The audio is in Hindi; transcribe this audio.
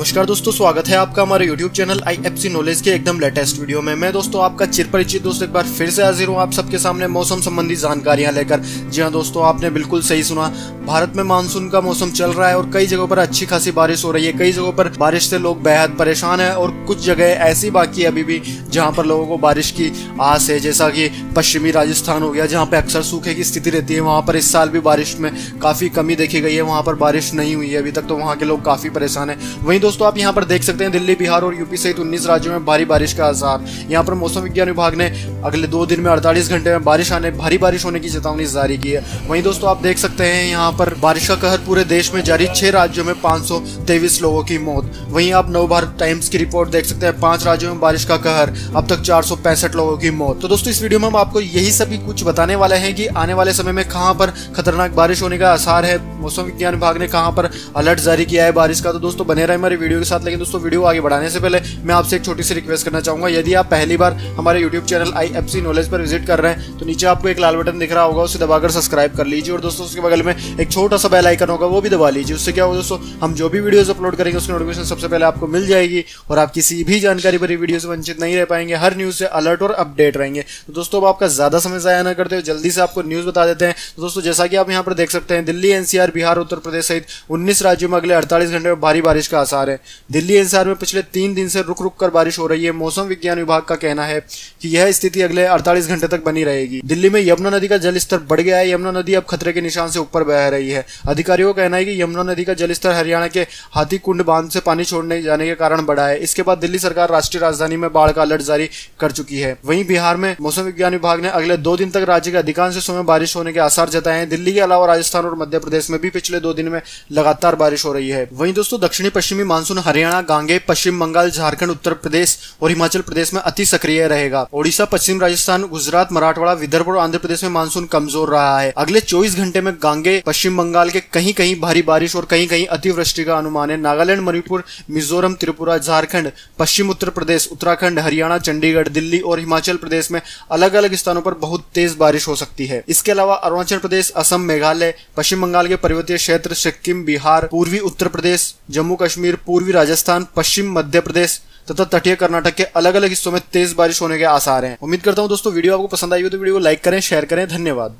नमस्कार दोस्तों, स्वागत है आपका हमारे YouTube channel I F C knowledge के एकदम लेटेस्ट वीडियो में। मैं दोस्तों आपका चिर परिचित दोस्त एक बार फिर से हाजिर हूँ आप सबके सामने मौसम संबंधी जानकारियाँ लेकर। जी हाँ दोस्तों, आपने बिल्कुल सही सुना। भारत में मानसून का मौसम चल रहा है और कई जगहों पर अच्छी खासी बारिश हो रही है। कई जगहों पर बारिश से लोग बेहद परेशान है और कुछ जगह ऐसी बाकी है अभी भी जहाँ पर लोगों को बारिश की आस है। जैसा कि पश्चिमी राजस्थान हो गया, जहाँ पे अक्सर सूखे की स्थिति रहती है, वहाँ पर इस साल भी बारिश में काफ़ी कमी देखी गई है। वहाँ पर बारिश नहीं हुई है अभी तक तो वहाँ के लोग काफ़ी परेशान है। वहीं दोस्तों, आप यहाँ पर देख सकते हैं दिल्ली, बिहार और यूपी सहित उन्नीस राज्यों में भारी बारिश का आसार। यहाँ पर मौसम विज्ञान विभाग ने अगले दो दिन में अड़तालीस घंटे में बारिश आने, भारी बारिश होने की चेतावनी जारी की है। वहीं दोस्तों, आप देख सकते हैं यहाँ पर बारिश का कहर पूरे देश में जारी, छह राज्यों में पाँच लोगों की मौत। वहीं आप नव भारत टाइम्स की रिपोर्ट देख सकते हैं, पाँच राज्यों में बारिश का कहर, अब तक चार सौ पैंसठ लोगों की मौत। तो दोस्तों, इस वीडियो में हम आपको यही सभी कुछ बताने वाले हैं कि आने वाले समय में कहाँ पर खतरनाक बारिश होने का आसार है। मौसम विज्ञान विभाग ने कहाँ पर अलर्ट जारी किया है बारिश का? तो दोस्तों, बने रहे हमारे वीडियो के साथ, लेकिन दोस्तों, वीडियो आगे बढ़ाने से पहले मैं आपसे एक छोटी सी रिक्वेस्ट करना चाहूँगा। यदि आप पहली बार हमारे YouTube channel I F C knowledge पर विज़िट कर रहे हैं तो नीचे आपको एक लाल बटन दिख रहा होगा, उसे दबाकर सब्सक्राइब कर लीजिए और दोस्तों, उसके बगल में एक छोटा सा बेल आइकन होगा, वो भी दबा लीजिए। उससे क्या होगा दोस्तों, हम जो भी वीडियोस अपलोड करेंगे, उसकी नोटिफिकेशन सबसे पहले आपको मिल जाएगी और आप किसी भी जानकारी भरी वीडियो से वंचित नहीं रह पाएँगे। हर न्यूज़ से अलर्ट और अपडेट रहेंगे। तो दोस्तों, अब आपका ज़्यादा समय जाया ना करते हो जल्दी से आपको न्यूज़ बता देते हैं। तो दोस्तों, जैसा कि आप यहाँ पर देख सकते हैं, दिल्ली एनसीआर बिहार, उत्तर प्रदेश सहित उन्नीस राज्यों में अगले अड़तालीस घंटे में भारी बारिश का आसार है। दिल्ली एनसीआर में पिछले तीन दिन से रुक रुक कर बारिश हो रही है। मौसम विज्ञान विभाग का कहना है कि यह स्थिति अगले 48 घंटे तक बनी रहेगी। दिल्ली में यमुना नदी का जल स्तर बढ़ गया है। यमुना नदी अब खतरे के निशान से ऊपर बह रही है। अधिकारियों का कहना है कि यमुना नदी का जलस्तर हरियाणा के हाथी कुंड बाँध से पानी छोड़ने जाने के कारण बढ़ा है। इसके बाद दिल्ली सरकार राष्ट्रीय राजधानी में बाढ़ का अलर्ट जारी कर चुकी है। वहीं बिहार में मौसम विज्ञान विभाग ने अगले दो दिन तक राज्य के अधिकांश हिस्सों में बारिश होने के आसार जताए हैं। दिल्ली के अलावा राजस्थान और मध्य प्रदेश में भी पिछले दो दिन में लगातार बारिश हो रही है। वहीं दोस्तों दक्षिणी पश्चिमी मानसून हरियाणा, गांगे, पश्चिम बंगाल, झारखंड, उत्तर प्रदेश और हिमाचल प्रदेश में अति सक्रिय रहेगा। ओडिशा, पश्चिम राजस्थान, गुजरात, मराठवाड़ा, विदर्भ और आंध्र प्रदेश में मानसून कमज़ोर रहा है। अगले 24 घंटे में गांगे, पश्चिम बंगाल के कहीं कहीं भारी बारिश और कहीं कहीं अतिवृष्टि का अनुमान है। नागालैंड, मणिपुर, मिजोरम, त्रिपुरा, झारखंड, पश्चिम उत्तर प्रदेश, उत्तराखंड, हरियाणा, चंडीगढ़, दिल्ली और हिमाचल प्रदेश में अलग अलग स्थानों पर बहुत तेज बारिश हो सकती है। इसके अलावा अरुणाचल प्रदेश, असम, मेघालय, पश्चिम बंगाल के पर्वतीय क्षेत्र, सिक्किम, बिहार, पूर्वी उत्तर प्रदेश जम्मू कश्मीर पूर्वी राजस्थान, पश्चिम मध्य प्रदेश तथा तटीय कर्नाटक के अलग अलग हिस्सों में तेज बारिश होने के आसार हैं। उम्मीद करता हूँ दोस्तों, वीडियो आपको पसंद आई हो तो वीडियो को लाइक करें, शेयर करें। धन्यवाद।